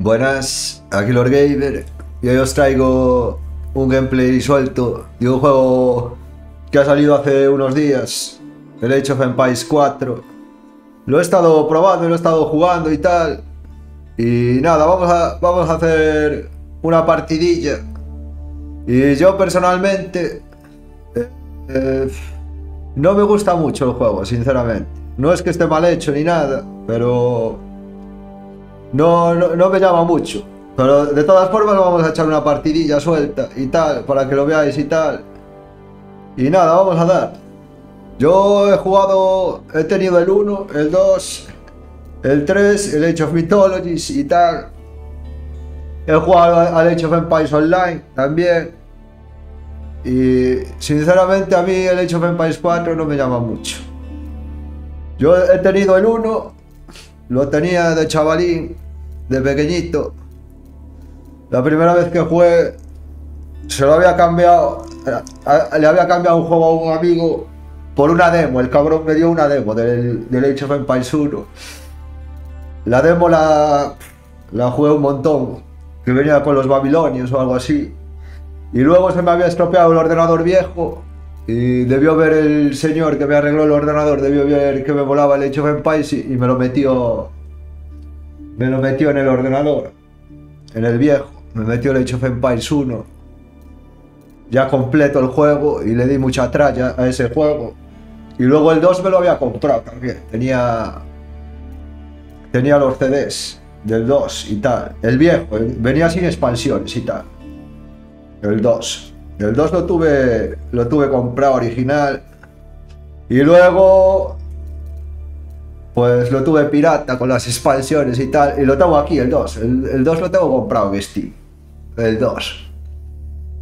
Buenas, aquí Lord Gamer y hoy os traigo un gameplay suelto de un juego que ha salido hace unos días, el Age of Empires 4. Lo he estado probando, lo he estado jugando y tal. Y nada, vamos a, vamos a hacer una partidilla. Y yo personalmente eh, eh, no me gusta mucho el juego, sinceramente. No es que esté mal hecho ni nada, pero no, no, me llama mucho. Pero de todas formas vamos a echar una partidilla suelta y tal, para que lo veáis y tal. Y nada, vamos a dar. Yo he jugado, he tenido el 1, el 2, el 3, el Age of Mythologies y tal. He jugado al Age of Empires Online también. Y sinceramente a mí el Age of Empires 4 no me llama mucho. Yo he tenido el 1, lo tenía de chavalín, de pequeñito. La primera vez que jugué, se lo había cambiado, le había cambiado un juego a un amigo por una demo. El cabrón me dio una demo del, del Age of Empires 1. La demo la, la jugué un montón, que venía con los babilonios o algo así. Y luego se me había estropeado el ordenador viejo y debió ver el señor que me arregló el ordenador, debió ver que me volaba el Age of Empires y, me lo metió. Me lo metió en el ordenador, en el viejo. Me metió el Age of Empires 1. Ya completo el juego y le di mucha tralla a ese juego. Y luego el 2 me lo había comprado también. Tenía. Tenía los CDs del 2 y tal. El viejo, venía sin expansiones y tal. El 2. El 2 lo tuve, lo tuve comprado original. Y luego, pues lo tuve pirata con las expansiones y tal. Y lo tengo aquí, el 2. El, 2 lo tengo comprado en Steam. El 2.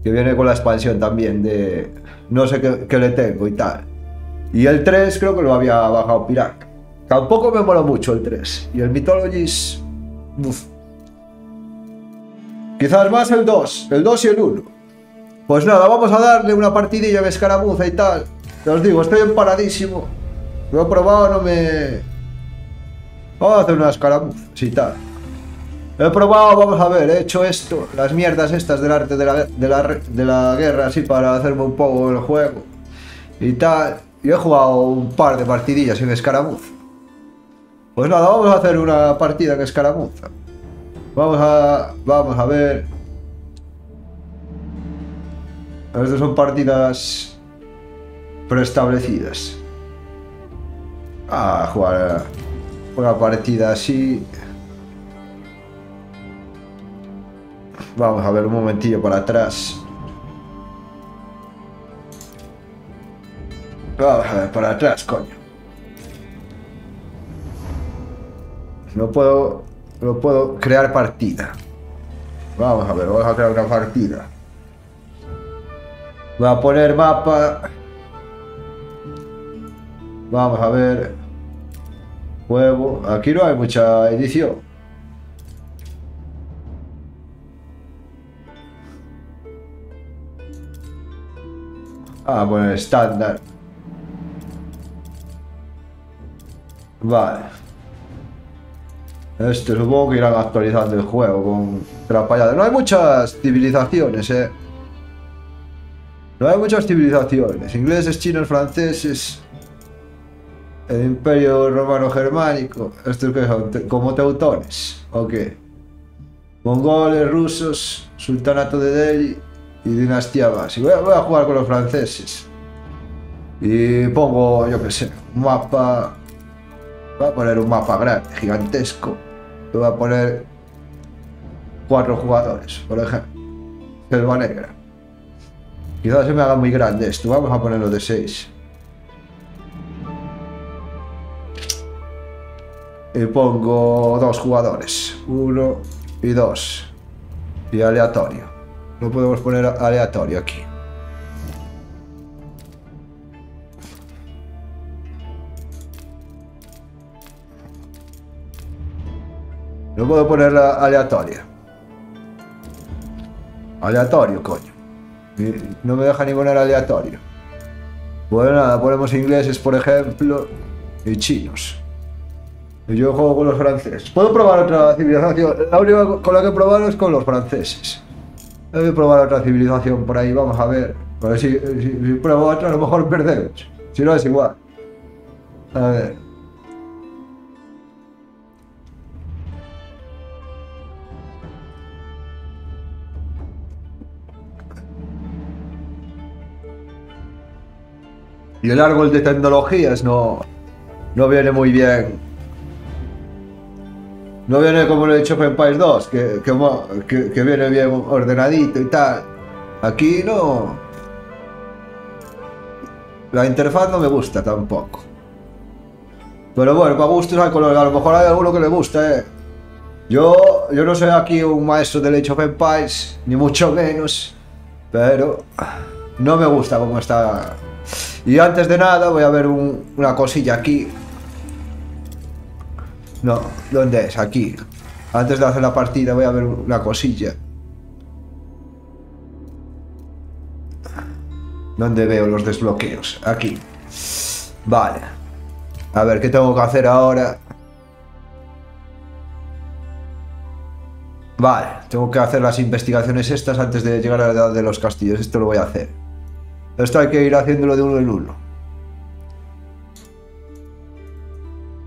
Que viene con la expansión también de... No sé qué, le tengo y tal. Y el 3 creo que lo había bajado pirata. Tampoco me mola mucho el 3. Y el Mythologies... Uf. Quizás más el 2. El 2 y el 1. Pues nada, vamos a darle una partidilla de escaramuza y tal. Te os digo, estoy emparadísimo. Lo he probado, no me... Vamos a hacer una escaramuza, y tal. He probado, vamos a ver, he hecho esto, las mierdas estas del arte de la, de la, guerra, así para hacerme un poco el juego. Y tal. Y he jugado un par de partidillas en escaramuza. Pues nada, vamos a hacer una partida en escaramuza. Vamos a, vamos a ver estas son partidas preestablecidas. A jugar una partida así. Vamos a ver un momentillo para atrás. Vamos a ver para atrás, coño. No puedo, no puedo crear partida. Vamos a ver, vamos a crear una partida. Voy a poner mapa. Vamos a ver. Juego. Aquí no hay mucha edición. Ah, bueno, estándar. Vale. Esto supongo que irán actualizando el juego con trapallada. No hay muchas civilizaciones, eh. No hay muchas civilizaciones, ingleses, chinos, franceses, el imperio romano germánico, estos que son como teutones, ¿o qué? Mongoles, rusos, sultanato de Delhi y dinastía más. voy a, jugar con los franceses. Y pongo, yo qué sé, un mapa. Voy a poner un mapa grande, gigantesco. voy a poner cuatro jugadores, por ejemplo. Selva negra. Quizás se me haga muy grande esto. Vamos a ponerlo de 6. Y pongo dos jugadores. Uno y dos. Y aleatorio. Lo podemos poner aleatorio aquí. No puedo poner aleatoria. Aleatorio, coño. No me deja ni poner aleatorio. Bueno, nada, ponemos ingleses, por ejemplo, y chinos. Yo juego con los franceses. Puedo probar otra civilización. La única con la que he probado es con los franceses. Voy que probar otra civilización por ahí, vamos a ver. A ver si, si, si pruebo otra, a lo mejor perdemos. Si no, es igual. A ver. Y el árbol de tecnologías no, no viene muy bien. No viene como lo he hecho en País 2, que, que, viene bien ordenadito y tal. Aquí no. La interfaz no me gusta tampoco. Pero bueno, para gustos hay colores. A lo mejor hay alguno que le gusta, ¿eh? Yo, yo no soy aquí un maestro de Age of Empires, ni mucho menos. Pero no me gusta cómo está. Y antes de nada voy a ver una cosilla aquí. No, ¿dónde es? Aquí. Antes de hacer la partida voy a ver una cosilla. ¿Dónde veo los desbloqueos? Aquí. Vale. A ver, ¿qué tengo que hacer ahora? Vale, tengo que hacer las investigaciones estas antes de llegar a la edad de los castillos. Esto lo voy a hacer. Esto hay que ir haciéndolo de uno en uno.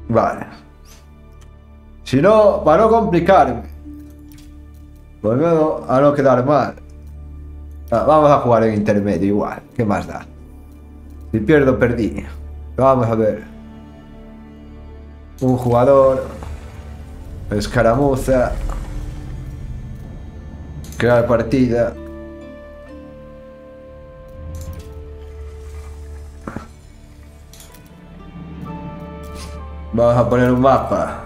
Vale. Si no, para no complicarme. Pues no, a no quedar mal. Ah, vamos a jugar en intermedio igual. ¿Qué más da? Si pierdo, perdí. Vamos a ver. Un jugador. Escaramuza. Crear partida. Vamos a poner un mapa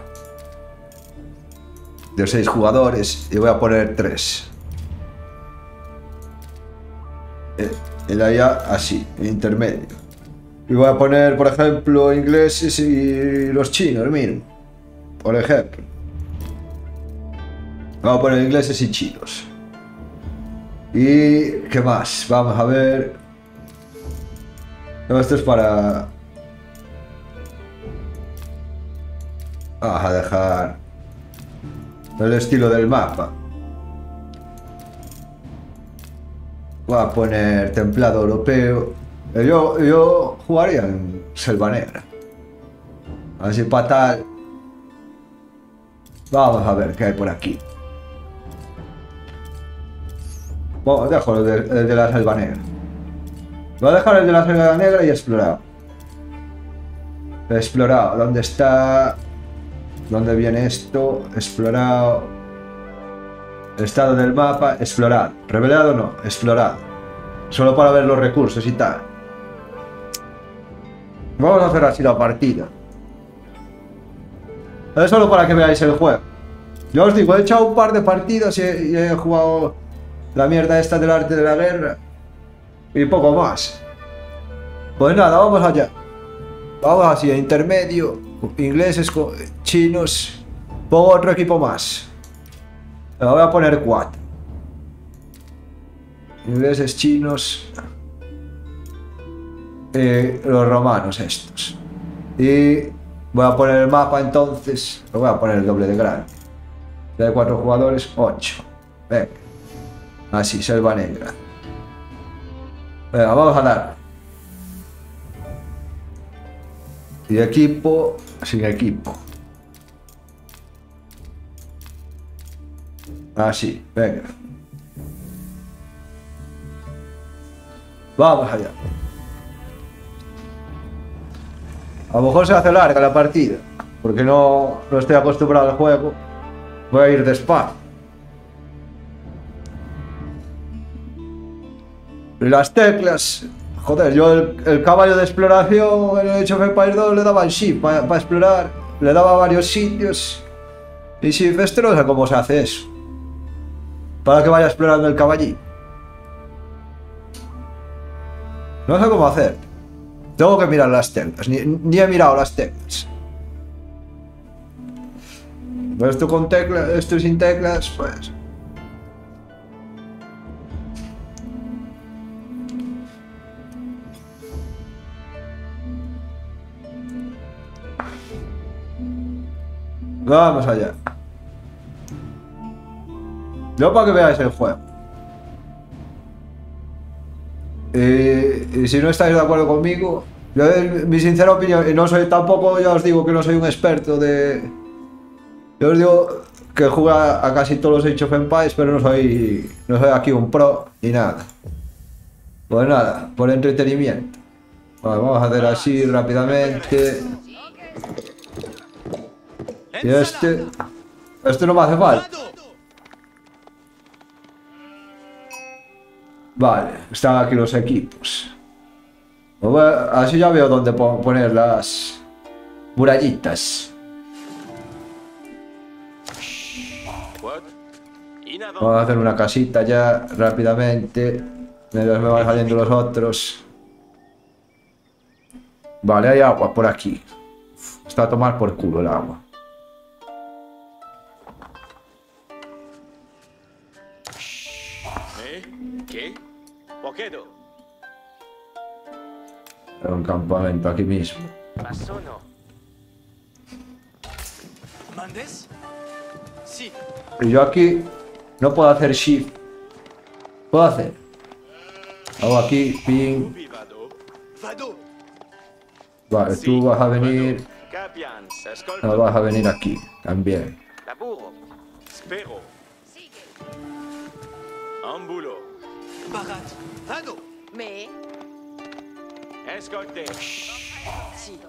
de seis jugadores y voy a poner tres. El allá así, intermedio. Y voy a poner, por ejemplo, ingleses y los chinos, miren. Por ejemplo. Vamos a poner ingleses y chinos. ¿Y qué más? Vamos a ver. esto es para Vamos a dejar el estilo del mapa. Voy a poner templado europeo. Eh, yo, yo jugaría en selva negra. Así para tal. Vamos a ver qué hay por aquí. Bueno, dejo el de, la selva negra. Voy a dejar el de la selva negra y explorado. Explorado. ¿Dónde está? ¿Dónde viene esto? Explorado. Estado del mapa, explorado. Revelado no, explorado. Solo para ver los recursos y tal. Vamos a hacer así la partida. Es solo para que veáis el juego. Yo os digo, he echado un par de partidos y he jugado la mierda esta del arte de la guerra. Y poco más. Pues nada, vamos allá. Vamos así, a intermedio ingleses, chinos. Pongo otro equipo más. Voy a poner cuatro. Ingleses, chinos. Eh, los romanos estos. Y voy a poner el mapa entonces. Lo voy a poner el doble de grande. De cuatro jugadores, ocho. Así, selva negra. Venga, vamos a dar. Y equipo sin equipo. Así, venga. Vamos allá. A lo mejor se hace larga la partida, porque no, no estoy acostumbrado al juego. Voy a ir despacio. Las teclas Joder, yo el, caballo de exploración en el hecho of Empires 2 le daba el shift para explorar, le daba varios sitios. Y si este no sé cómo se hace eso. Para que vaya explorando el caballito. No sé cómo hacer. Tengo que mirar las teclas, ni, he mirado las teclas. Esto con teclas, esto sin teclas, pues... Vamos allá. Yo para que veáis el juego. Y, y si no estáis de acuerdo conmigo, yo mi sincera opinión, y no soy tampoco, ya os digo que no soy un experto de... Yo os digo que juega a casi todos los Age of Empires, pero no soy, no soy aquí un pro ni nada. Pues nada, por entretenimiento. Vale, vamos a hacer así rápidamente. Y este... Este no me hace falta. Vale, están aquí los equipos. Pues así ya veo dónde po- poner las murallitas. Vamos a hacer una casita ya rápidamente. Mientras me van saliendo los otros. Vale, hay agua por aquí. Está a tomar por culo el agua. Poquedo. Hay un campamento aquí mismo. ¿Mandes? Sí. Y yo aquí no puedo hacer shift. ¿Puedo hacer? Hago aquí, ping. Vale, tú vas a venir. No, vas a venir aquí también. Laburo. Mais, Escolte. si.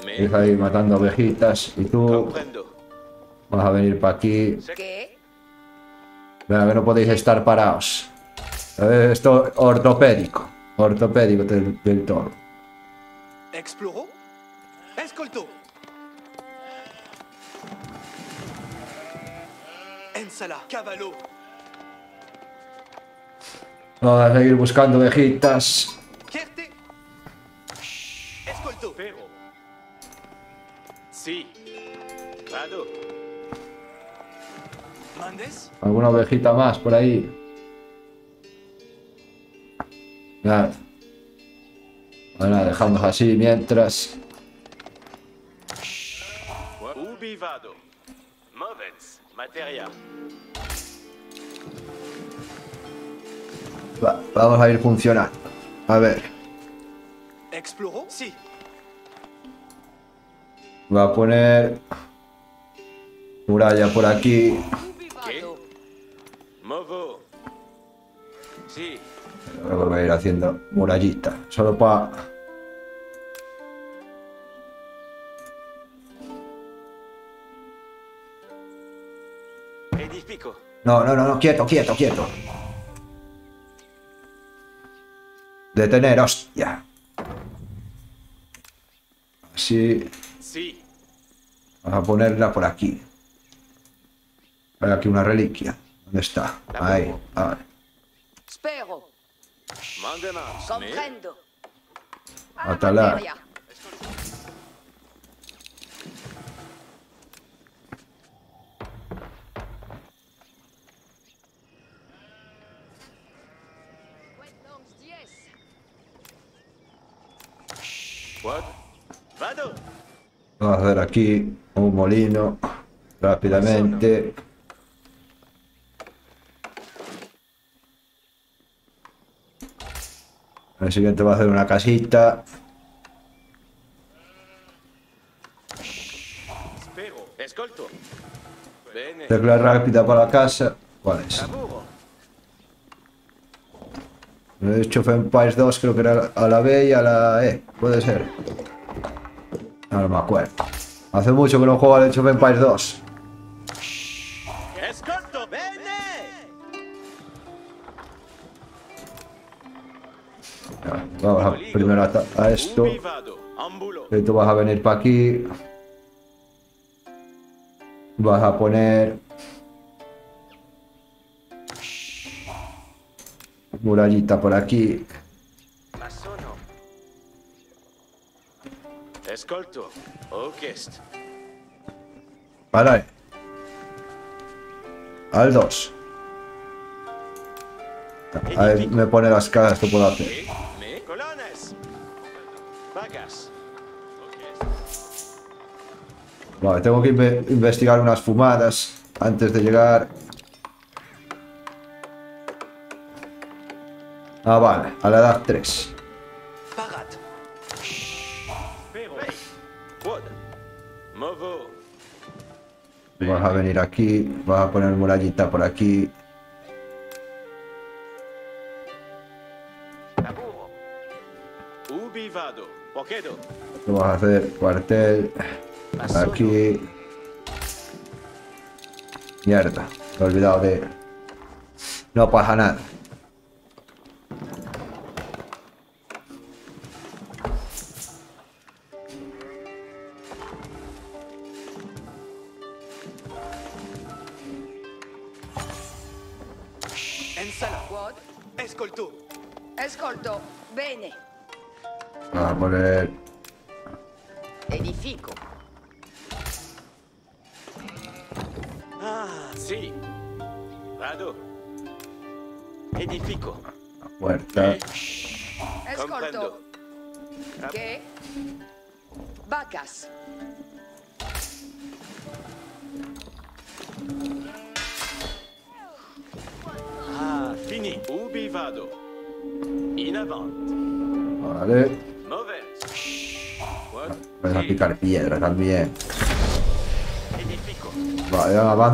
Empieza ahí matando ovejitas y tú Comprendo. vas a venir para aquí. ¿Qué? Venga, que no podéis estar parados. Esto ortopédico. Ortopédico del, del todo. Exploro. Escolto. Ensala. Cavallo. Vamos a seguir buscando ovejitas. ¿Alguna ovejita más por ahí? Bueno, dejamos así mientras. Ubi vado. Va- vamos a ir funcionando. A ver. Exploro. Sí. Va a poner muralla por aquí. Movo. Sí. Luego voy a ir haciendo murallita. Solo para. Edifico. No, no, no, no, quieto, quieto, quieto. Detener, hostia. Así. Sí. Vamos a ponerla por aquí. Hay aquí una reliquia. ¿Dónde está? Ahí. Vale. Spero. Mandemans. Mais. Comprendo. Atalar. Vamos a hacer aquí un molino. Rápidamente. El siguiente va a hacer una casita. Bene. Tecla rápida para la casa. ¿Cuál es? He hecho Empires 2, creo que era a la B y a la E. Puede ser. No, me acuerdo. Hace mucho que no juego al Age of Empires 2. Escolto. Bene. Ya, Vamos a, primero a, a esto. Y tú vas a venir para aquí. Vas a poner... Murallita por aquí. Escolto. Vale. Al 2. Ahí me pone las caras que puedo hacer. Vale, tengo que inve- investigar unas fumadas antes de llegar. Ah, vale, a la edad 3. Parade. Pero. Quad. Movo. Vas a venir aquí, vas a poner murallita por aquí. Vas a hacer cuartel. Aquí. Mierda, me he olvidado de. No pasa nada.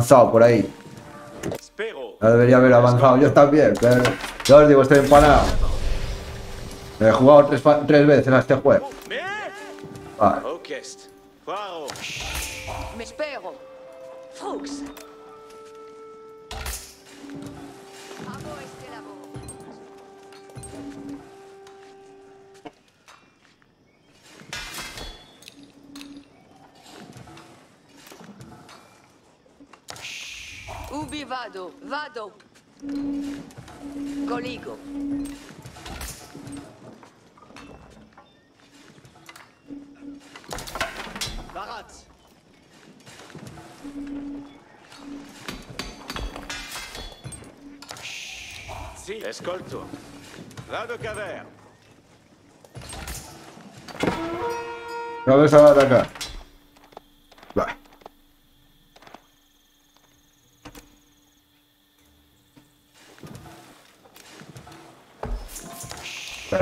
Avanzado por ahí. Ya debería haber avanzado yo también, pero. Yo os digo, estoy empanado. He jugado tres veces a este juego. Vado! Coligo. Barat! Sì, ascolto. Vado Caver. No, dove stava da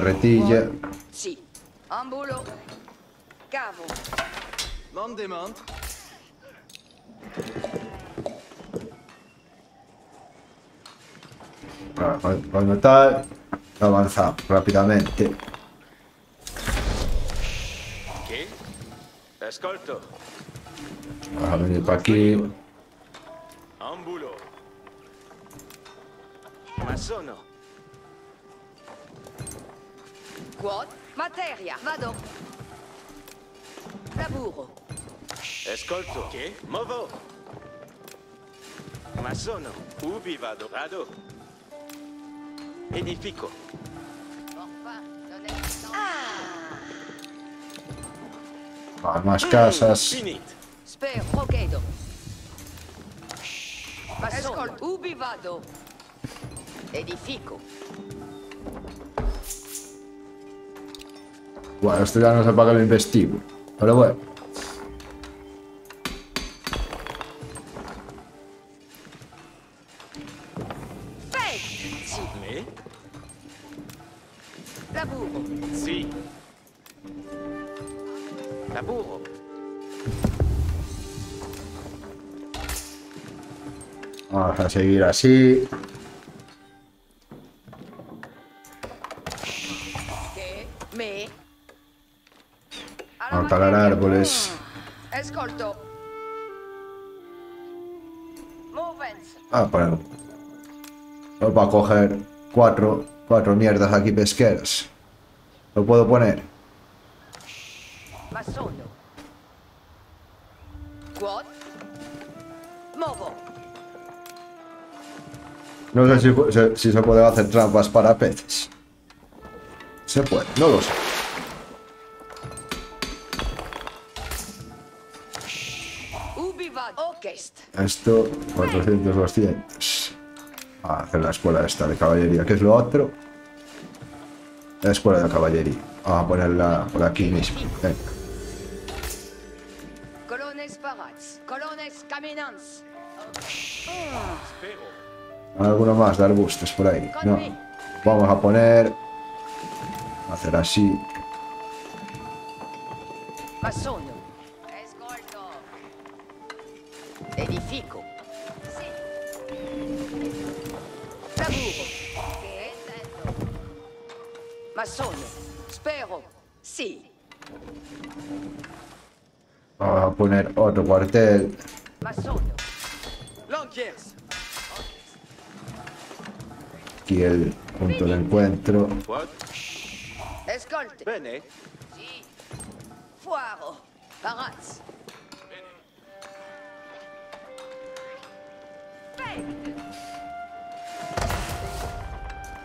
Carretilla. Sì. Ambulo. Cavo. Man demande. Ah, cuando- Cuando tal, avanzamos rápidamente. Che? Ascolto. Vas a venir para aquí. Ambulo. Masono. Quad. Materia. Vado. Laburo. Ascolto. Che? Movo. Masono. Ubi vado? Vado. Edifico. Ah, más casas. Finit. Spero. Procedo. Ascolto. Ubi vado. Edifico. Bueno, esto ya no sé para qué lo investigo. Pero bueno. Vamos a seguir así. Ah, para. Solo para coger cuatro, cuatro mierdas aquí pesqueras. Lo puedo poner. No sé si, si se pueden hacer trampas para peces. Se puede, no lo sé. Esto, 400, 200. A hacer la escuela esta de caballería, que es lo otro. La escuela de caballería. A ponerla por aquí mismo. Venga. Ah. Alguno más de arbustos por ahí. No. Vamos a poner. Hacer así. nuestro cuartel. Aquí el punto de encuentro.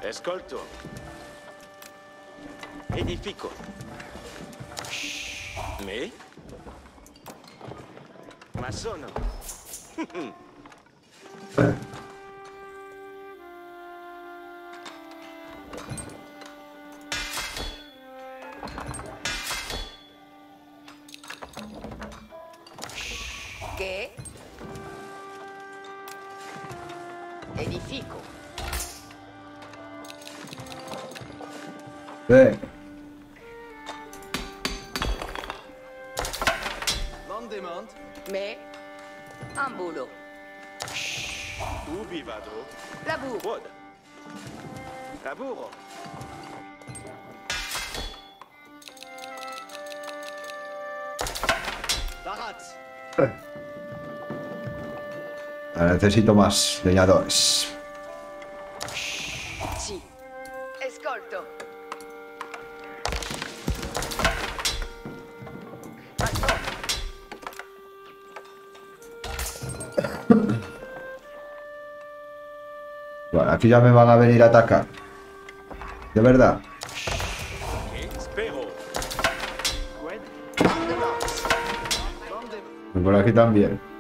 Escolto. Edifico. ¿Me? ma sono... necesito más leñadores. Sí, escolto. Bueno, aquí ya me van a venir a atacar. De verdad. Pues por aquí también.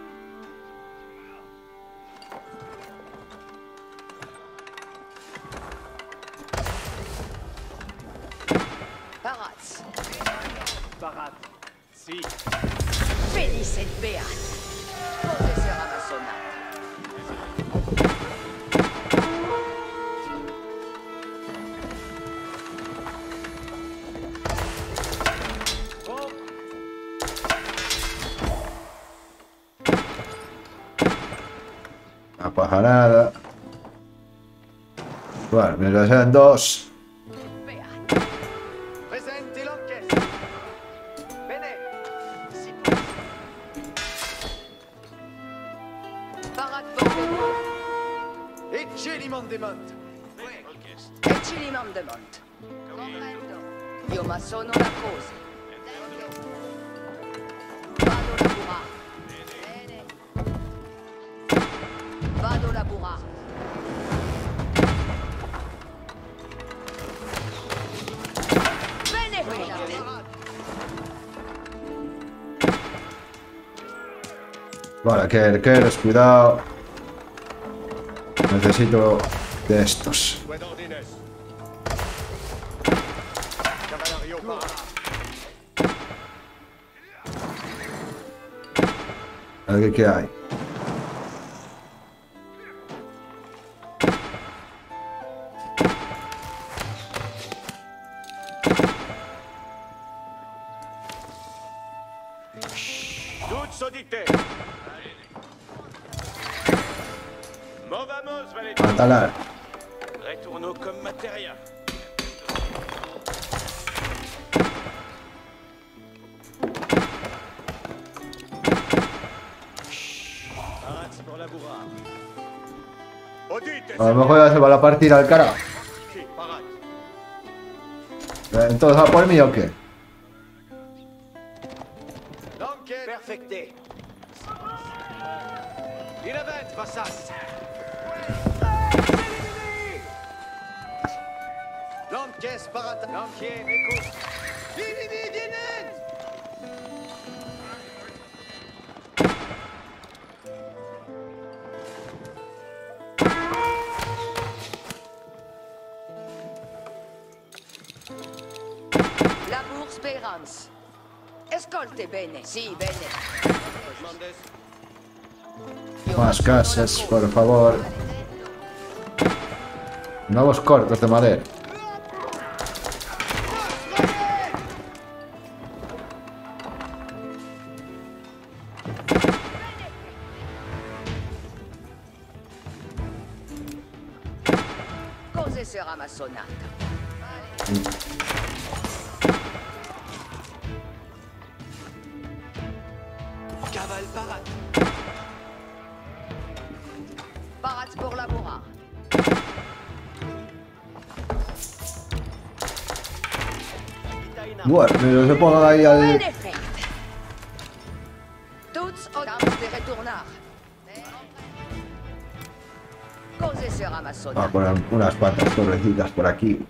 Dos. cuidado. Necesito de estos. A ver qué hay. tira el carajo. Entonces, ¿va por mí o qué? Hans. Escolte bene, sí, bene. Más casas, por favor. Nuevos cortes de madera. Bueno, pero se pongan ahí al... Ah, sonata? poner unas cuantas torrecitas por aquí.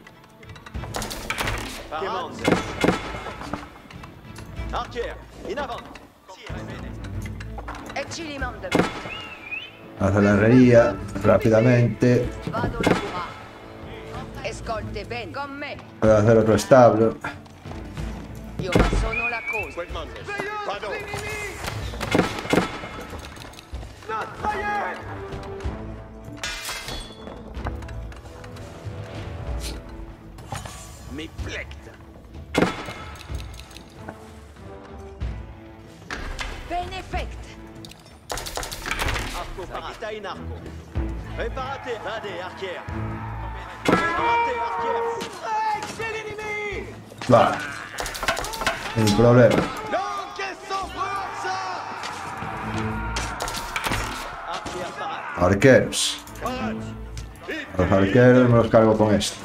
Hacer la herrería rápidamente. Voy a hacer otro establo. Mes plectes. Benefect. Arco, arco. Radé, arquière. Sin problema. Arqueros. Los arqueros me los cargo con esto.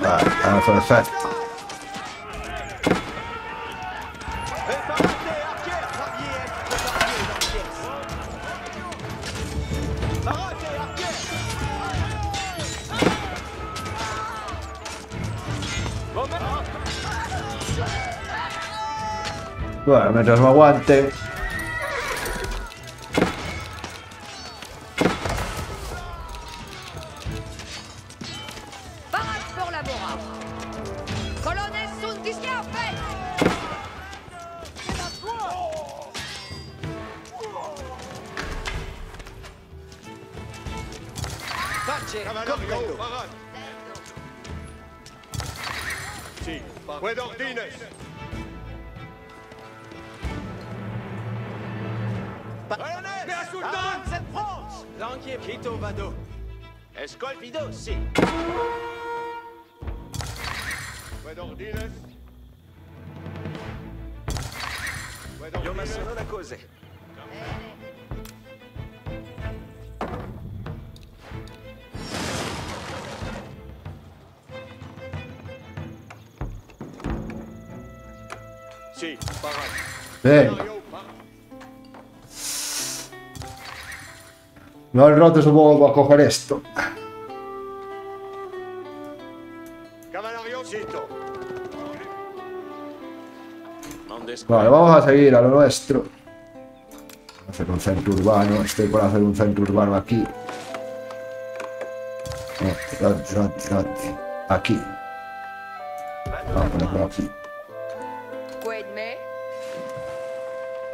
Vale, ah, perfecto. Bueno, mientras me aguante. No el roto supongo a coger esto. Vale, vamos a seguir a lo nuestro. Hacer un centro urbano. Estoy por hacer un centro urbano aquí. Aquí. Vamos a ponerlo aquí. Quid me?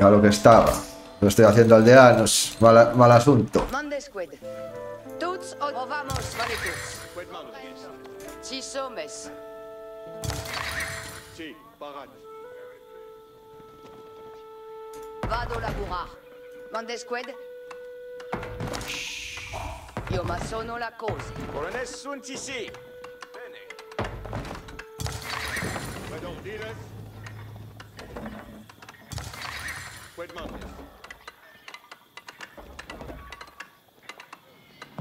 A lo que estaba. Lo estoy haciendo aldeanos. Mal, mal asunto. Mandes quid. Tuts o o vamos, vale tuts. Fue Mandes. Ci somes. Sì. Parade. Vado laborar. Mandes quid? Io ma sono la cosa. Colonel sunt ici Bene Fue d'ordines. Fue Mandes. Cos'è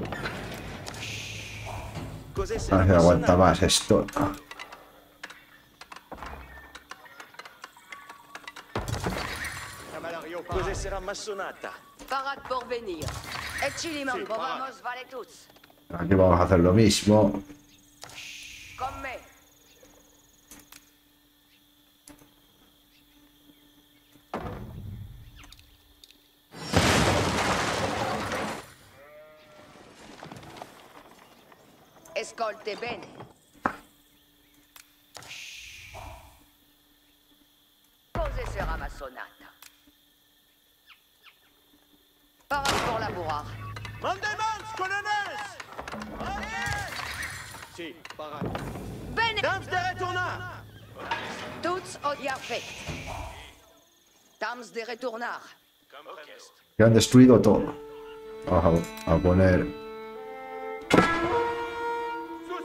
A se ver si aguanta más esto. Cavalario, Cos'è parade. sarà massonata Parat pour venir. Ecci li Sì, Vamos, vale tuts. Aquí vamos a hacer lo mismo. Escolte bene. Cos'è sarà ma sonata? Para pour laborar. Mandemans, colonels Sì, parati. Bene! Dams de retournar Tuts odiar fet. Dams de retornar. Que han destruido todo. Vamos a, a poner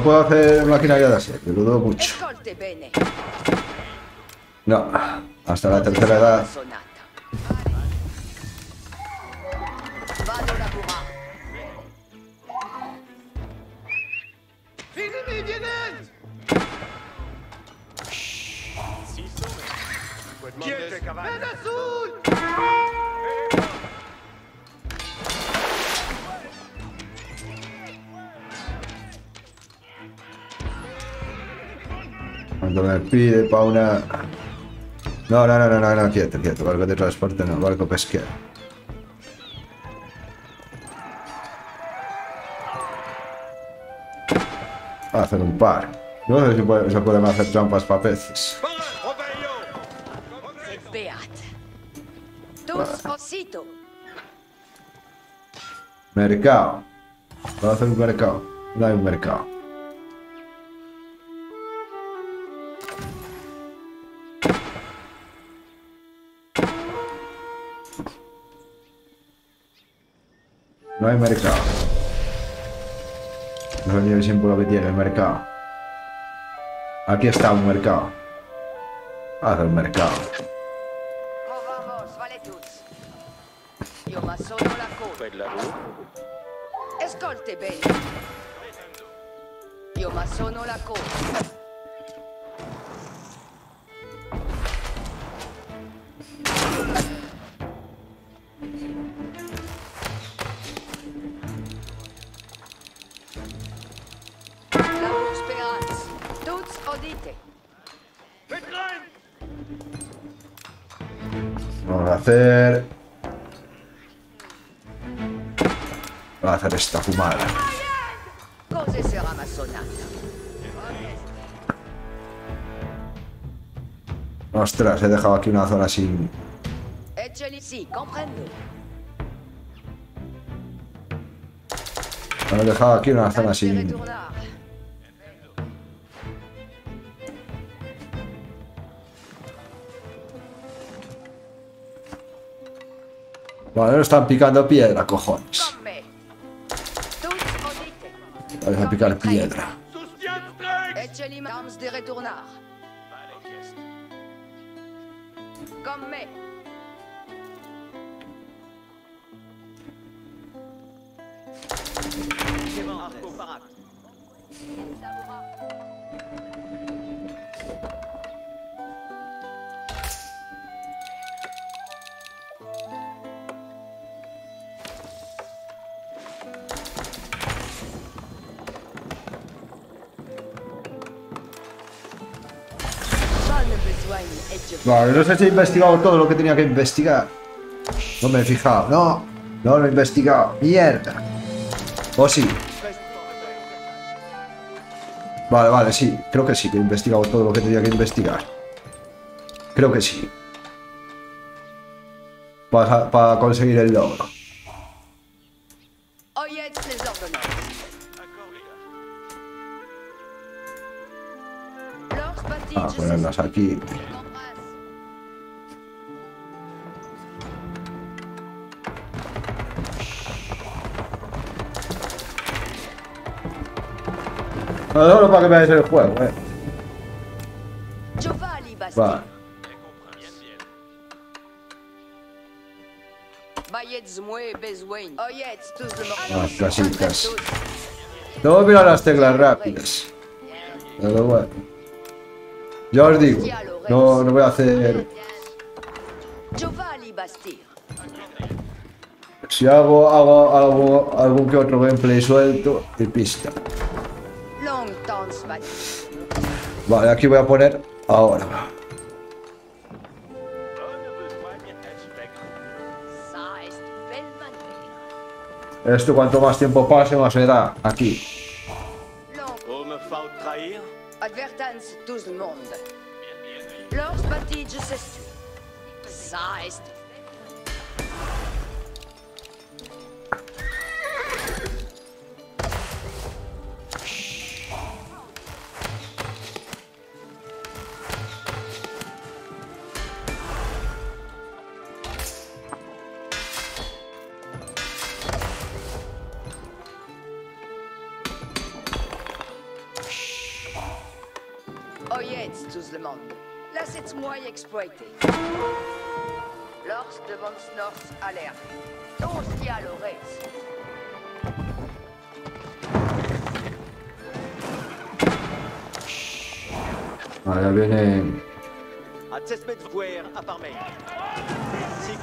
No puedo hacer maquinaria de asedio, lo dudo mucho. No, hasta la tercera edad. Me pide para una... No, no, no, no, no, no, quieto, quieto. Barco de transporte no, barco pesquero. Hacer un par. No sé si puede- se pueden hacer trampas para peces. Mercado. Vamos a hacer un mercado. No hay un mercado. Mercado. No sé ni siempre lo que tiene el mercado. Aquí está un mercado. Haz el mercado. Bene. Io ma sono la. Esta fumada. Ostras, he dejado aquí una zona sin. Ecceli sì, comprendo. He dejado aquí una zona sin. Vale, no están picando piedra, cojones. A picar piedra. No sé si he investigado todo lo que tenía que investigar. No me he fijado. No, no lo he investigado. Mierda. O sí. Vale, vale, sí. Creo que sí, que he investigado todo lo que tenía que investigar. Creo que sí. Para conseguir el logro. Oyez les ordonnances. Lors bâtis, A je ponerlas aquí. No solo para que veáis el juego, eh. Va. Ah, casi, casi. Luego mirar las teclas rápidas. Pero bueno. Ya os digo, no, no voy a hacer... Si hago, hago, algún que otro gameplay suelto y pista. Vale, aquí voy a poner ahora. Esto cuanto más tiempo pase, más da aquí. Advertance tous le monde. Lors bâti je sais Ça est moi exploité. Lors devant Snort alerte. Tous y a l'oreille. Vale, ya viene. A Tsesmet Vouer à Parmeil. Si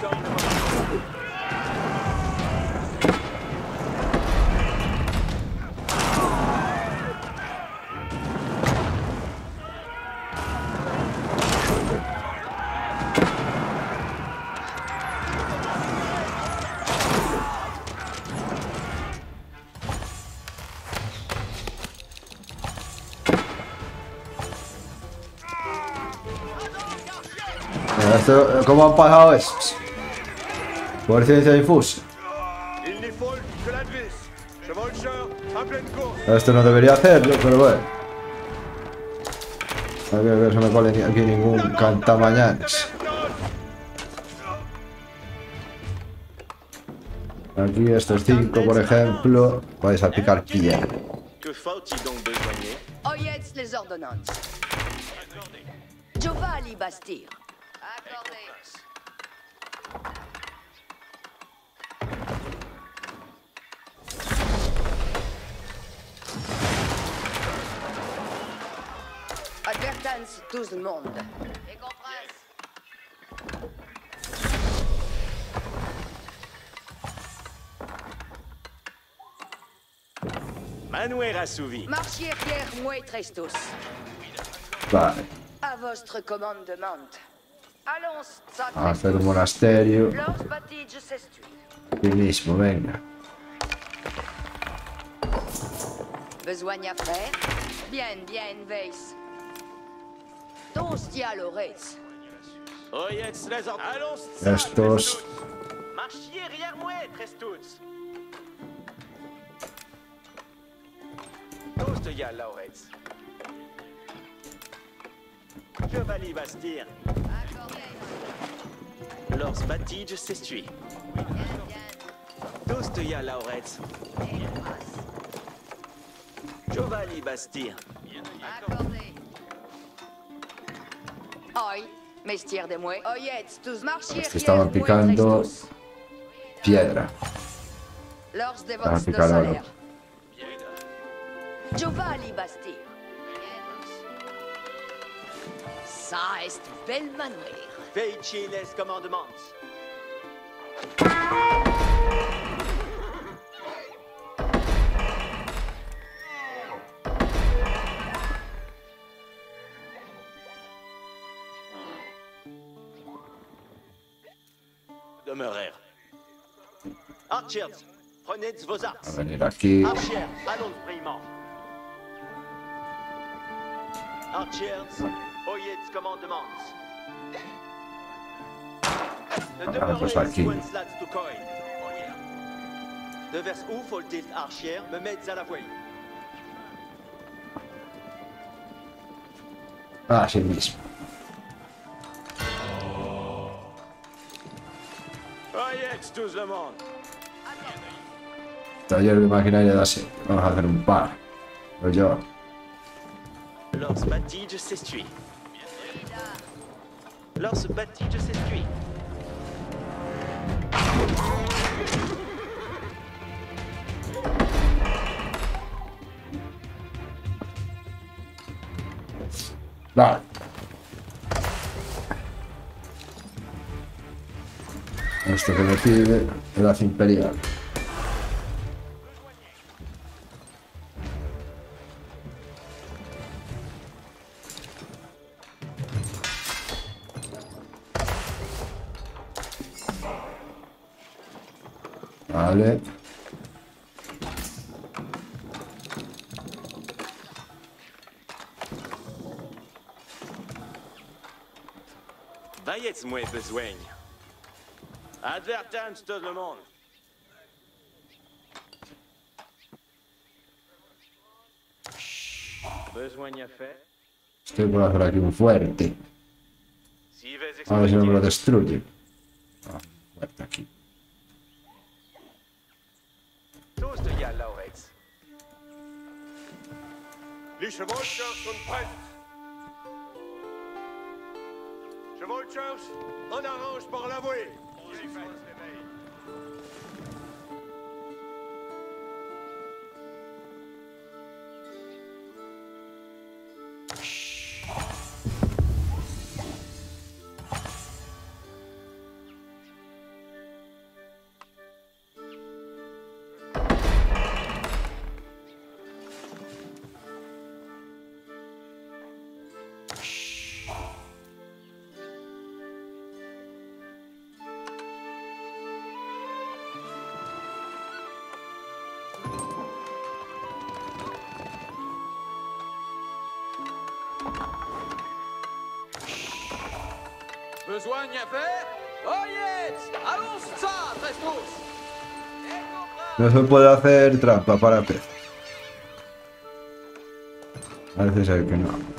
¿Cómo han pasado estos? Por ciencia course. Esto no debería hacerlo, pero bueno. No creo que se me ni- aquí ningún cantamañanes. Aquí estos cinco, por ejemplo, vais a picar piedra. Ordonnances. Jovali Bastir. Advertance tous le monde. Et compresse. Manouer assouvi. Marchier Pierre Mouet Trestos. Vale, À votre commandement. Allons, ça a hacer un monasterio. Lors bâti je sais Aquí mismo, venga. Besoin à faire Bien, bien, Weiss. Estos. Que Vali va se dire Lors Batige s'essuie. Tosteya Lauretz. Giovanni Bastir? Accordé. Hoy, mestier de marchier Este estaban picando piedra. Lors de Estaban votre de picando salaire. oro. Jovali Bastir. Ça est belle manière? Les commandements. Demeurèrent. Archers, prenez vos arcs. aquí. Archers, allons brillement. Archers, oyez commandements. Ne Ah, demeurez to coin. De vers où faut-il me mettre à la voie. Oyez tout le. Taller de maquinaria de asedio. Vamos a hacer un par. Pues yo. Lors Batige s'estui. Lors Batige s'estui. Esto que me pide el haz imperial. Vale. Veuillez-moi besoin. Advertance tout le monde. Besoin à fait. Estoy por hacer aquí un fuerte. Si vous A ver si no me lo exploitez, destruye. Trestos! No se puede hacer trampa para pez. Parece ser que no.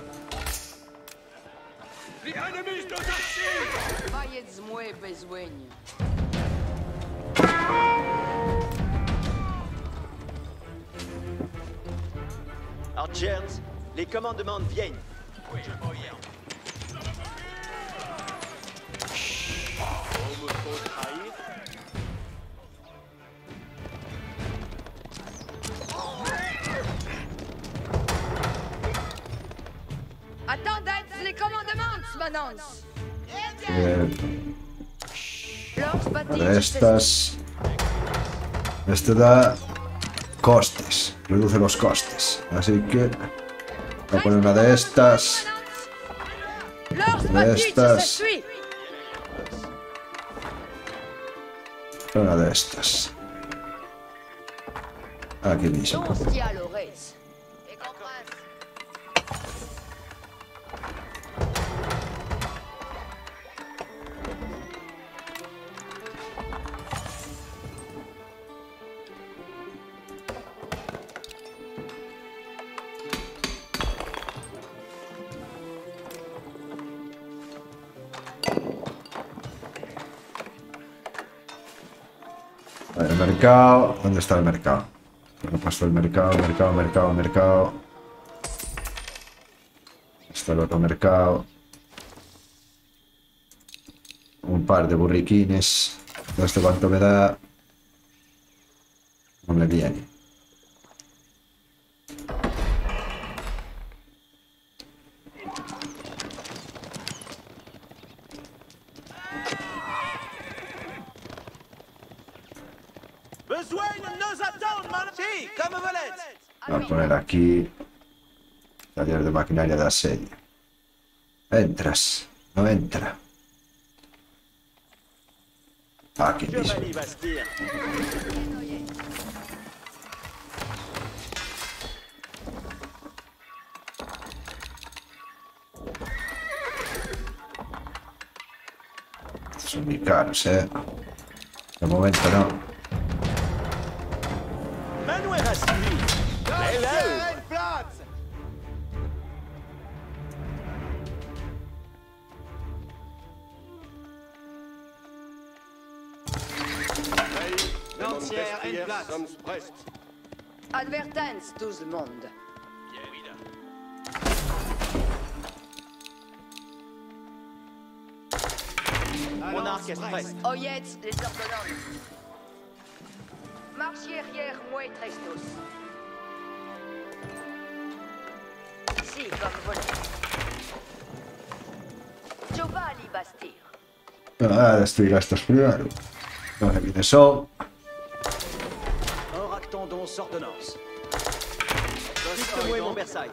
Da costes. Reduce los costes. Así que. Voy a poner una de estas. Lors de estas. Una de estas. Aquí mismo. Mercado. ¿Dónde está el mercado? No pasó el mercado, mercado, mercado, mercado. Está el otro mercado. Un par de burriquines. ¿Esto cuánto me da? No me viene. Besoin de nous attendre, Voy a poner aquí. Taller de maquinaria de asedio. Entras. No entra. Aquí mismo. Son muy caros, eh. De momento no. Mann, eurer Spiel! Hello! Platz! Lancière, tout le monde. Monarque est prêt. Oyez, les. Marchiez arrière, moi et Trestos. Si, comme volé. Giovanni Bastir. Ah, destruir a estos primero. No sé quiénes son. Or Actendon's ordonnance. Dites-moi mon Versailles.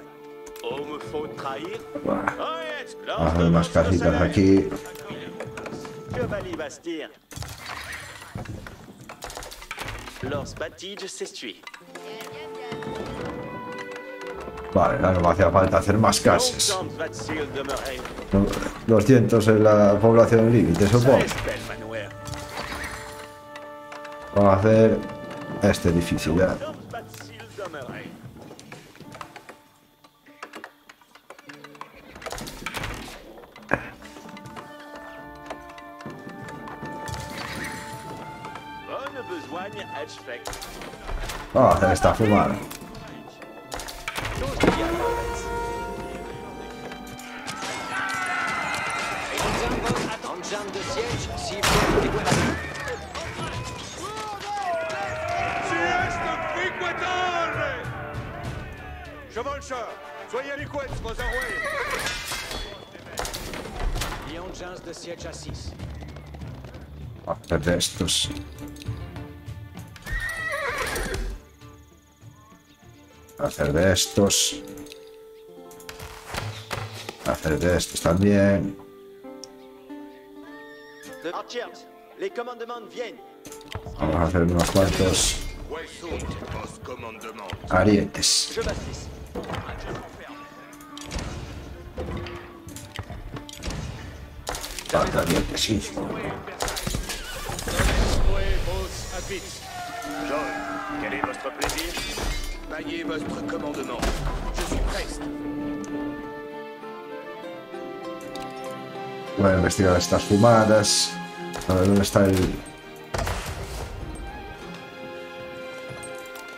Oh, me faut trahir. Bueno, Oyez, vamos a ver más casitas aquí. Chevalier Batige s'essuie. Vale, ahora no me hacía falta hacer más casas. Longchamp va-t-il demeurer? 200 en la población límite, supongo. Vamos a hacer este edificio ya. Vamos a hacer esta fumada. Hacer de estos. Hacer de estos también. Vamos a hacer unos cuantos arietes. Cuatro arietes, sí. John, quel est votre plaisir Voy a investigar estas fumadas. A ver dónde está el.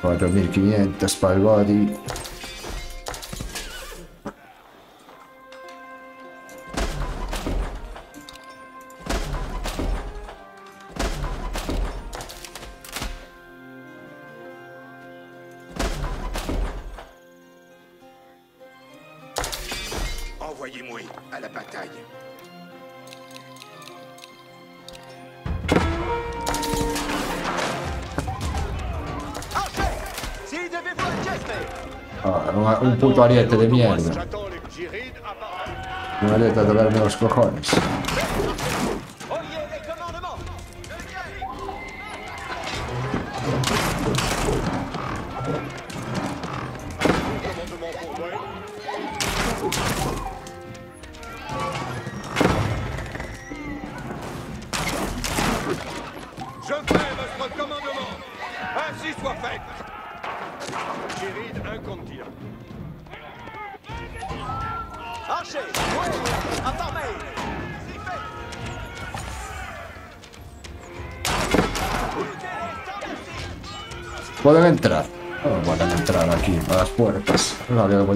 4500 para el body. Un, un puto ariete de mierda. J'attends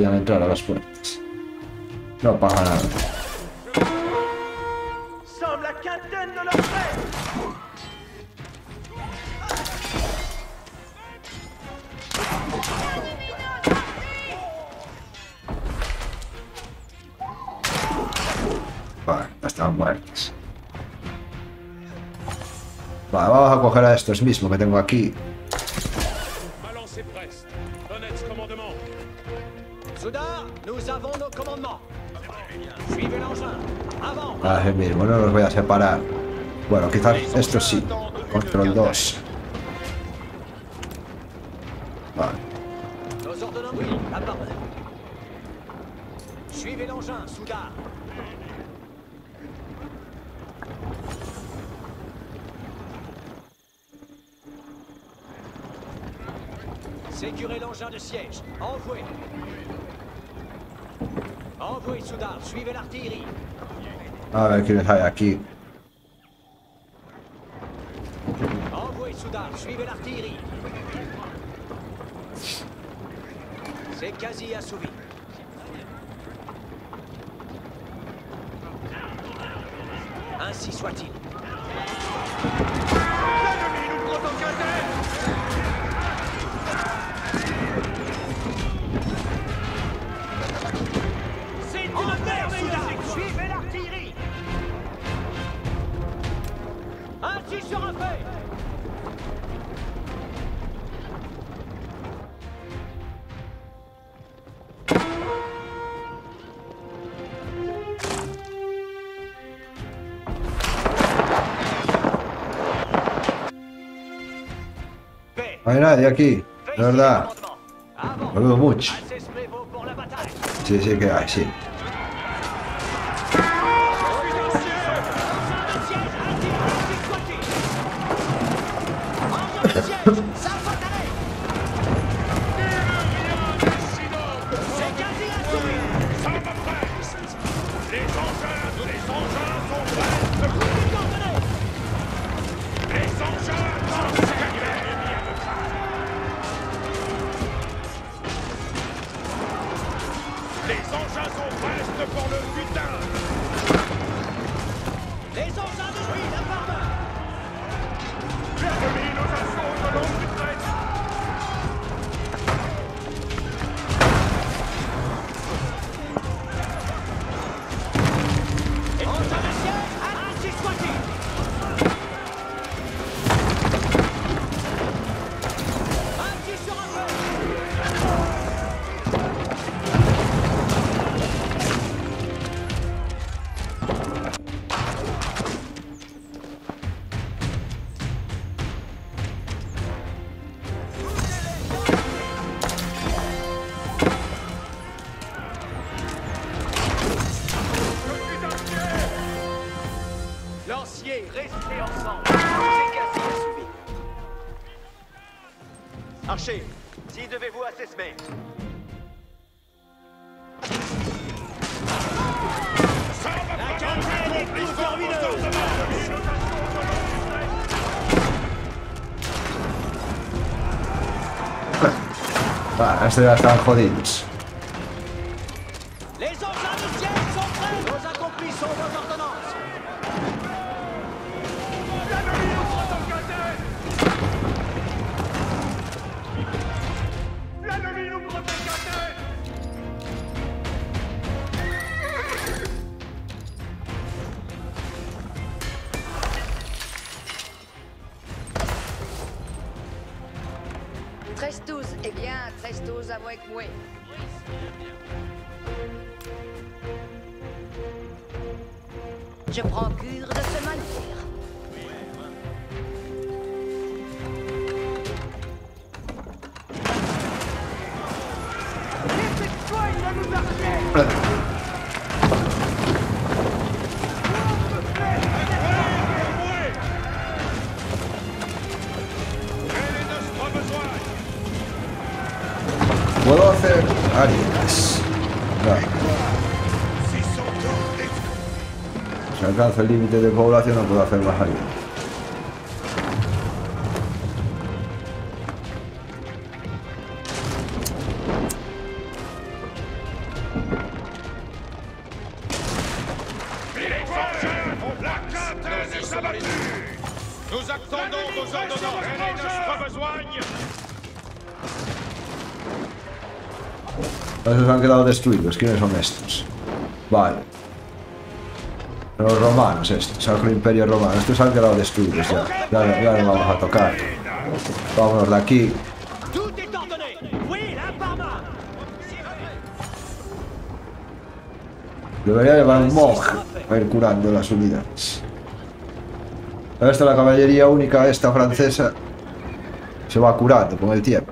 podían entrar a las puertas. No pasa nada. Vale. Vale, vamos a coger a estos mismos que tengo aquí. Soudain, nous avons nos commandements. Suivez l'engin. Avant A ese mismo, no los voy a separar. Bueno, quizás estos sí. Control 2. A ver quiénes hay sí que Stop! Estos ya están jodidos. Límite de población no puedo hacer más besoin Esos han quedado destruidos. ¿Quiénes son estos? Vale. Los romanos estos, el imperio romano. Estos han quedado destruidos ya. Ya, ya los vamos a tocar. Vámonos de aquí. Debería llevar un monje para ir curando las unidades. Esta la caballería única, esta francesa, se va curando con el tiempo.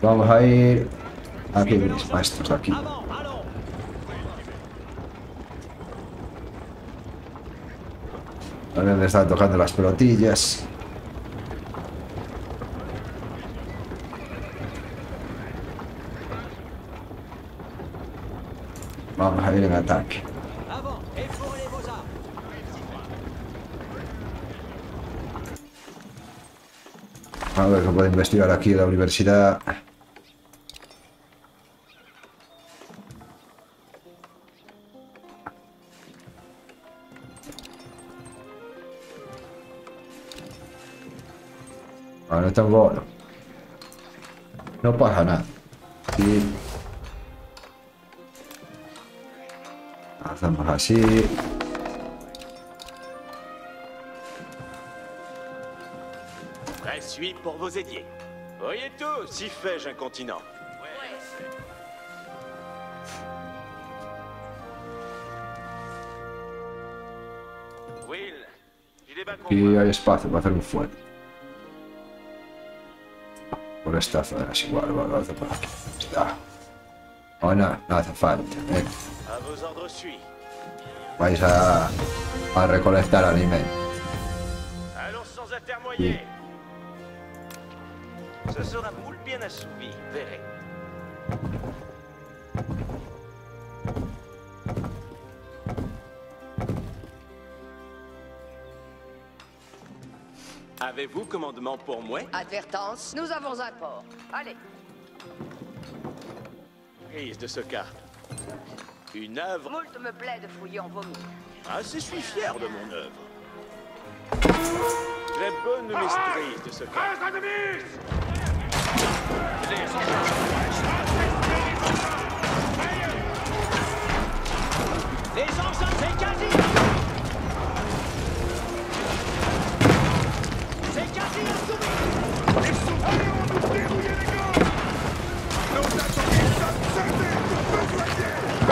Vamos a ir aquí mismo, estos aquí. También le están tocando las pelotillas. Vamos a ir en ataque. A ver qué puede investigar aquí la universidad. No tengo oro. No pasa nada. Y... Hacemos así. La pour vos ailiers. Voyez tout, si fais-je un continent. Will, il est bien Aquí hay espacio para hacer un fuerte. Por esta zona es igual, vale, hace por aquí. Está. O no, no hace falta. eh. Vais a, a recolectar alimento. Allons Avez-vous commandement pour moi? Advertence, nous avons un port. Allez, Prise de ce cas. Une œuvre. moult me plaît de fouiller en vomi. Ah, je suis fier de mon œuvre. J'ai bonne maîtrise de ce cas. Les engins, c'est quasi C'est quasi insoumis Tout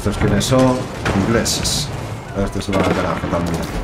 Estos quienes son ingleses. Estos se van a carajo también.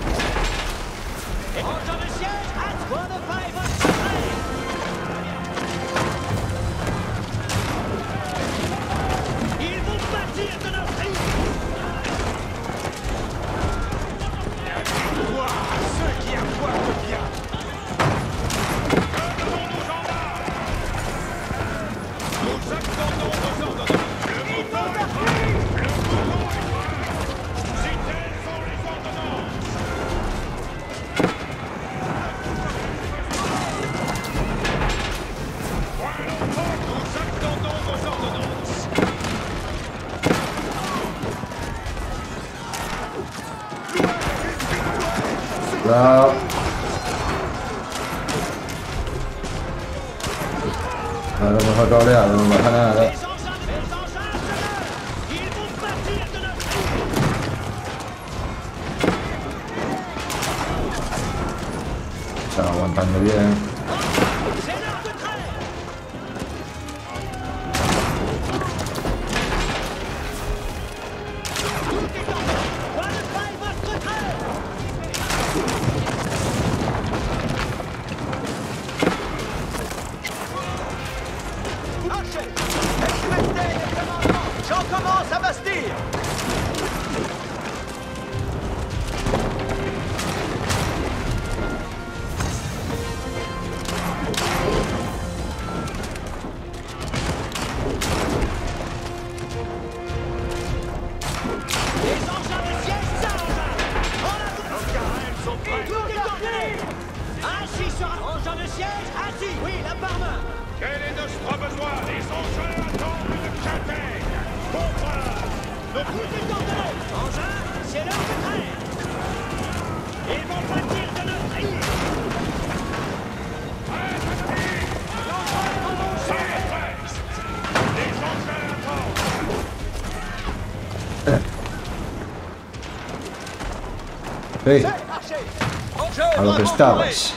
Lo que estabas.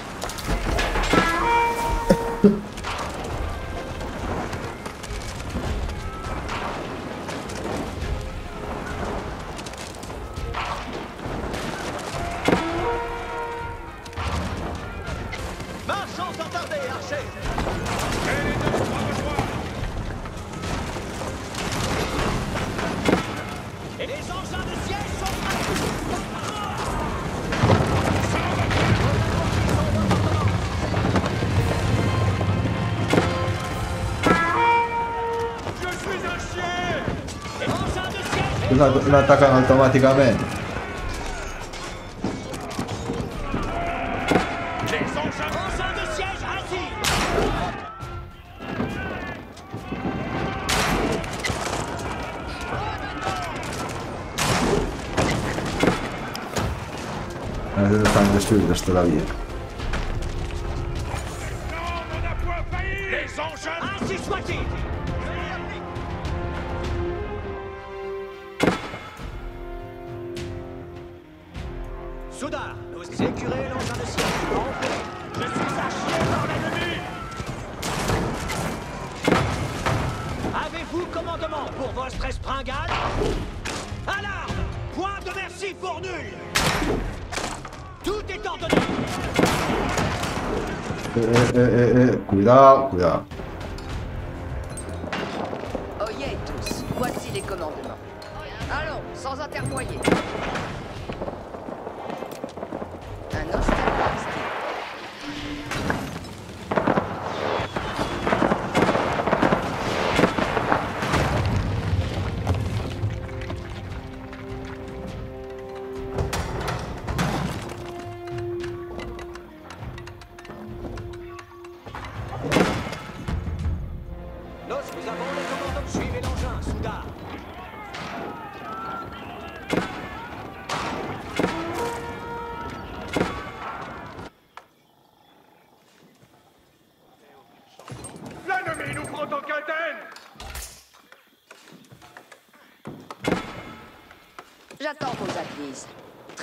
mi attaccano automaticamente. Eh, Adesso stanno distruggendo sta la via.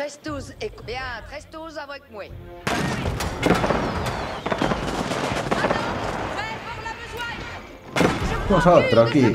Très tous. Bien, très avec moi. Vamos a otro aquí.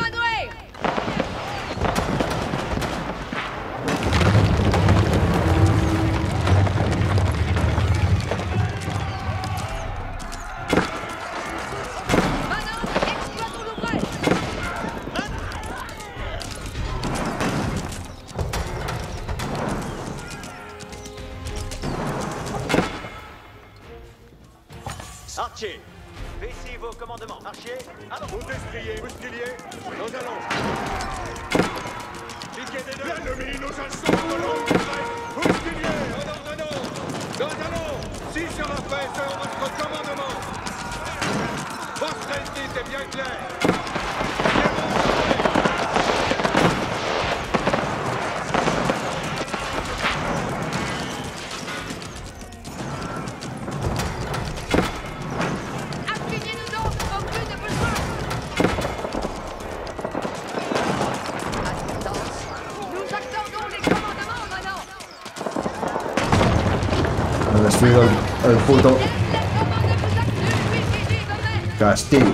uh, state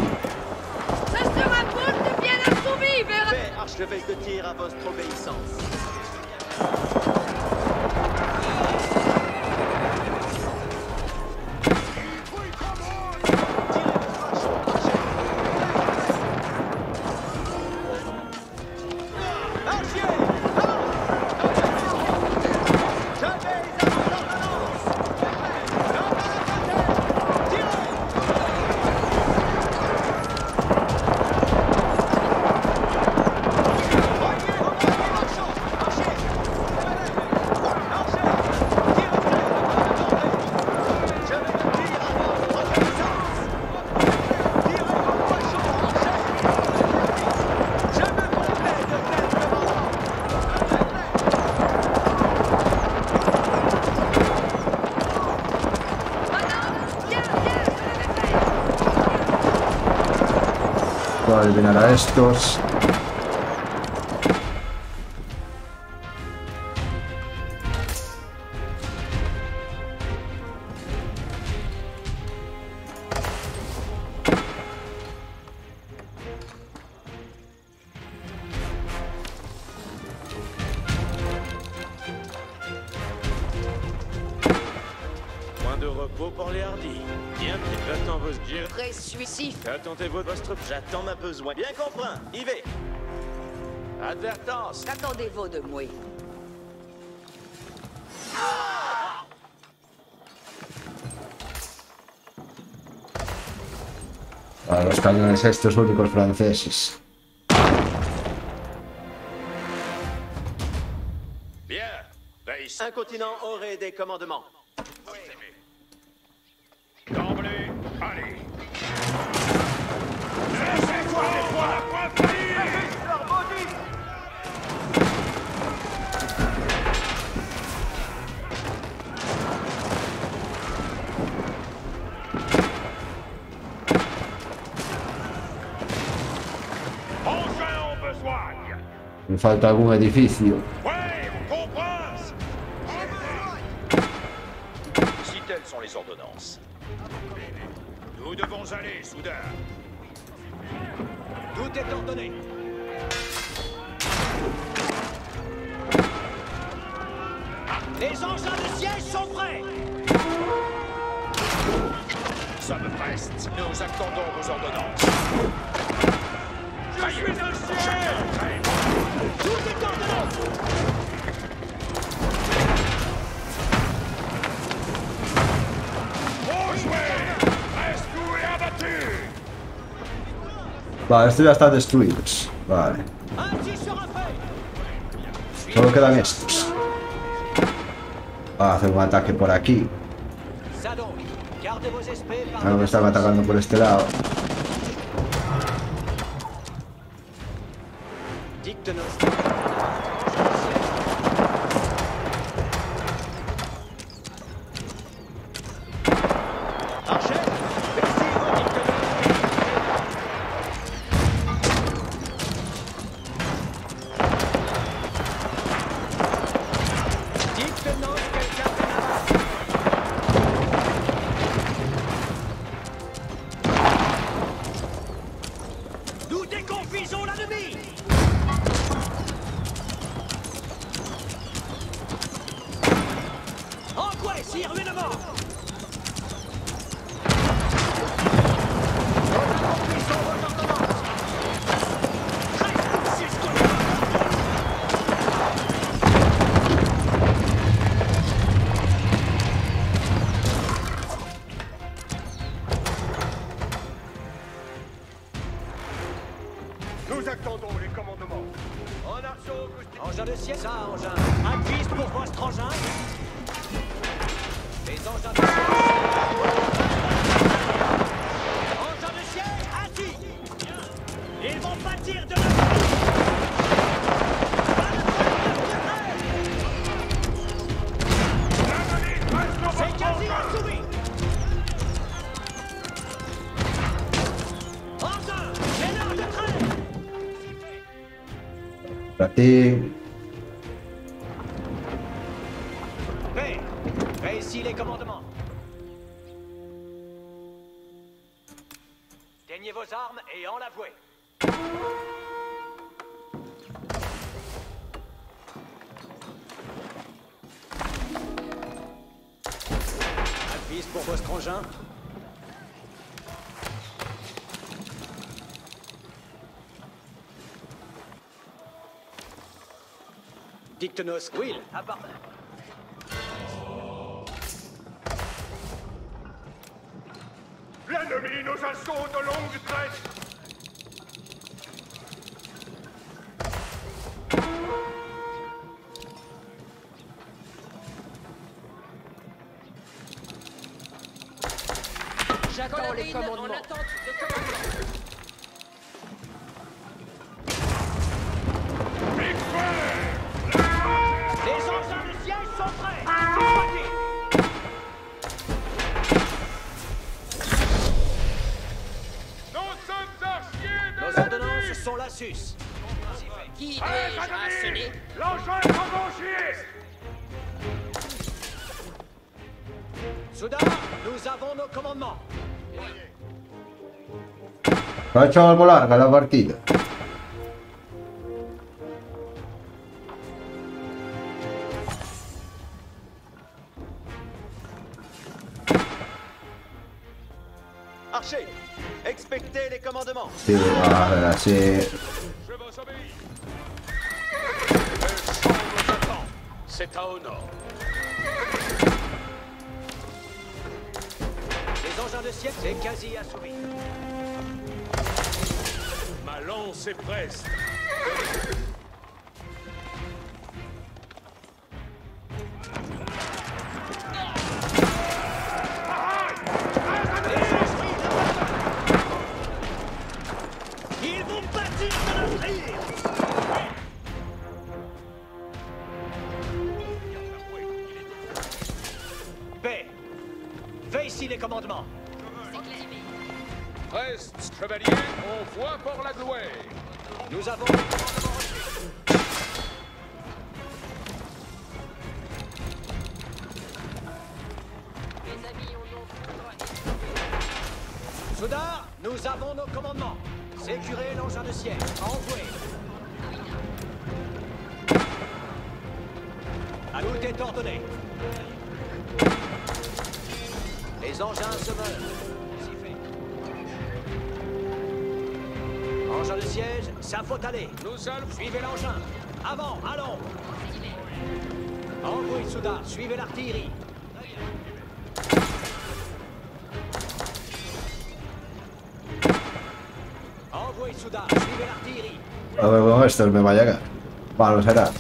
a estos. J'attends ma besoin. Bien compris, Y vais. Attendez-vous de moi. Ah! Los cañones estos únicos franceses. falta algún edificio. Vale, esto ya está destruido Vale. Solo quedan estos. Ah, Vamos a hacer un ataque por aquí. Ahora me están atacando por este lado. Et Dictonos, Will, à. Ah, L'ennemi nous assaut de longue traite Facciamo larga la partita. Archer, expectez les commandements. Sì, allora, sì. Engin de siège, ça faut aller. Nous allons... Suivez l'engin. Avant, allons. L'artillerie. Envoyez, Soudard. Suivez l'artillerie. A ver, bueno, esto me va a llegar. Bueno, será.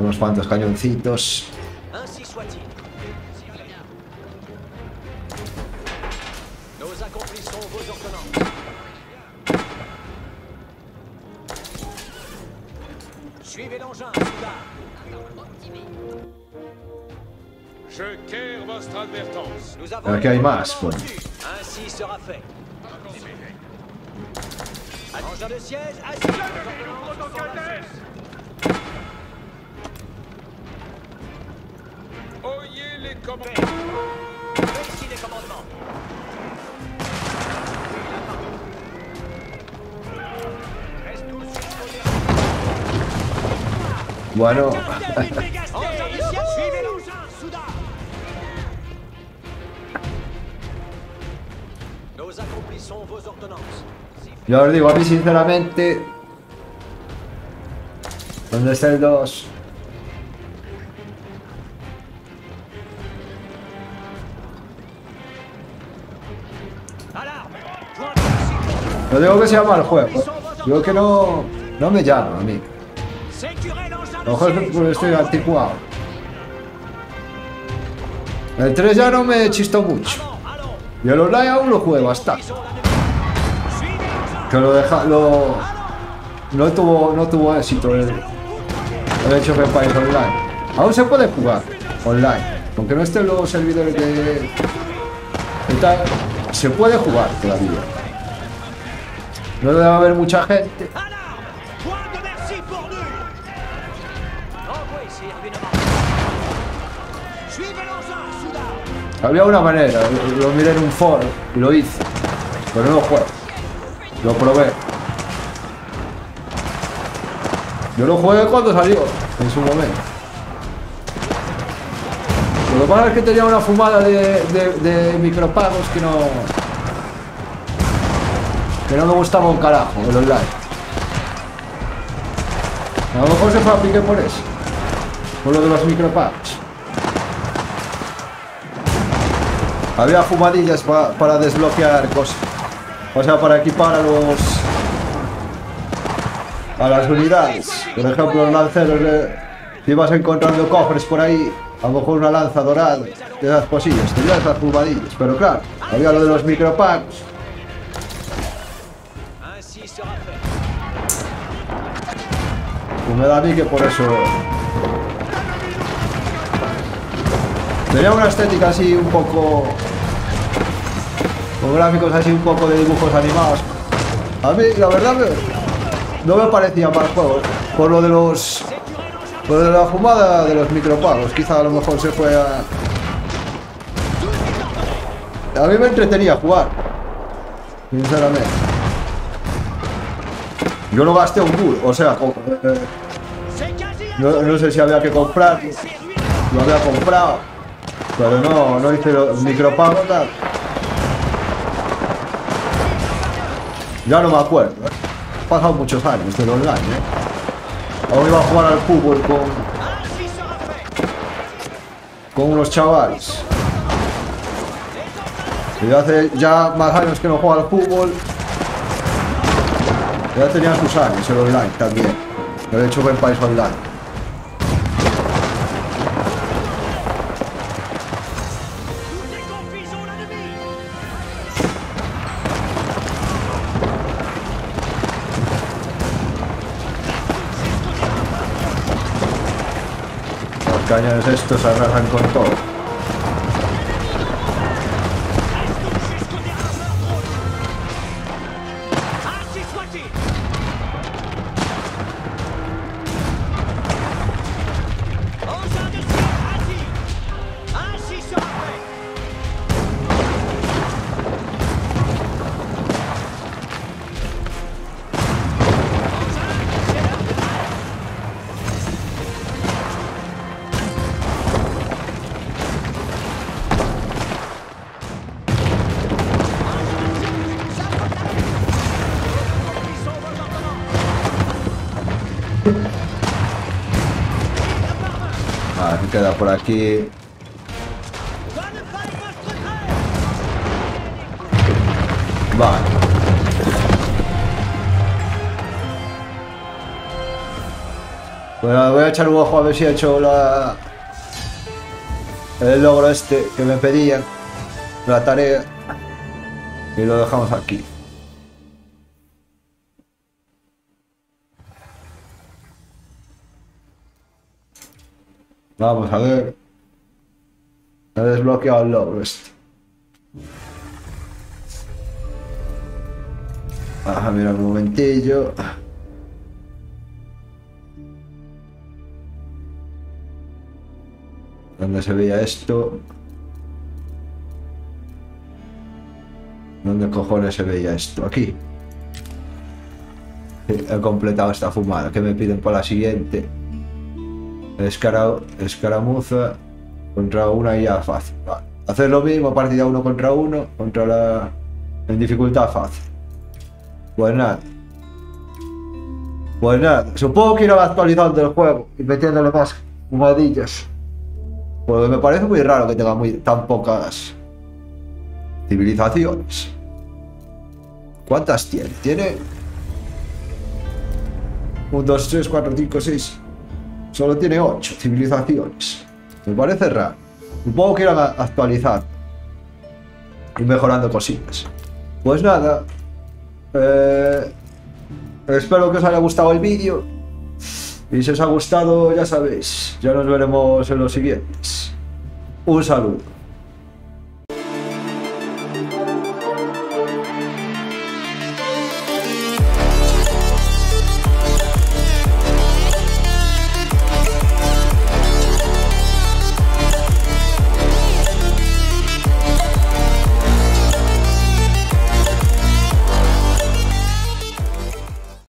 Unos cuantos cañoncitos. Ainsi commandements pues. reçus. Ainsi sera fait. Engin de siège, assis. Oyez les commandements. Ici les commandements. Reste tous dernier. Bueno, yo os digo a mí sinceramente. ¿Dónde está el 2? Alarme. Point de cycle. No digo que sea mal juego. Digo que no. No me llama a mí. A lo mejor estoy anticuado. El 3 ya no me chistó mucho. Y el online aún lo juego bastante. Que lo deja. Lo. No tuvo, no tuvo éxito el, el hecho de Empires Online. Aún se puede jugar online. Aunque no estén los servidores de. de tal, se puede jugar todavía. No debe haber mucha gente. Había una manera, lo, lo miré en un foro y lo hice. Pero no lo juego. Lo probé. Yo lo jugué cuando salió, en su momento. Lo que pasa es que tenía una fumada de, de- de micropagos que no. que no me gustaba un carajo, el online. A lo mejor se fue por eso. Por lo de los micropagos. Había fumadillas pa- para desbloquear cosas. O sea, para equipar a los. a las unidades. Por ejemplo, los lanceros de. Si ibas encontrando cofres por ahí, a lo mejor una lanza dorada, de esas cosillas, tenía esas fumadillas. Pero claro, había lo de los micropacks. Pues me da a mí que por eso. Tenía una estética así un poco. Con gráficos así un poco de dibujos animados. A mí, la verdad, no me parecía mal juego. Por lo de los. Por lo de la fumada de los micropagos. Quizá a lo mejor se fue a. A mí me entretenía jugar. Sinceramente. Yo no gasté un duro, o sea, co- eh, no, no sé si había que comprar, lo había comprado, pero no, no hice los micropagos, tal. Ya no me acuerdo, ¿eh? Pasado muchos años del online, ¿eh? Iba a jugar al fútbol con, con unos chavales. Y hace ya más años que no juego al fútbol. Ya tenía sus años el online también. Lo he hecho en País Online. Los cañones estos arrasan con todo. Queda por aquí. Vale. Bueno, voy a echar un ojo a ver si he hecho la... el logro este que me pedían. La tarea. Y lo dejamos aquí. Vamos a ver. He desbloqueado el logro este. Ajá, mira un momentillo. ¿Dónde se veía esto? ¿Dónde cojones se veía esto? Aquí. He completado esta fumada. ¿Qué me piden para la siguiente? Escara- escaramuza contra una IA fácil. Vale. Hacer lo mismo, partida uno contra uno, contra la. en dificultad fácil. Pues nada. Pues nada, supongo que irán actualizando el juego y metiéndole más fumadillas. Porque me parece muy raro que tenga muy, tan pocas civilizaciones. ¿Cuántas tiene? Tiene 1, 2, 3, 4, 5, 6. Solo tiene 8 civilizaciones. Me parece raro. Supongo que irán actualizando y mejorando cosillas. Pues nada. eh, espero que os haya gustado el vídeo. Y si os ha gustado, ya sabéis, ya nos veremos en los siguientes. Un saludo.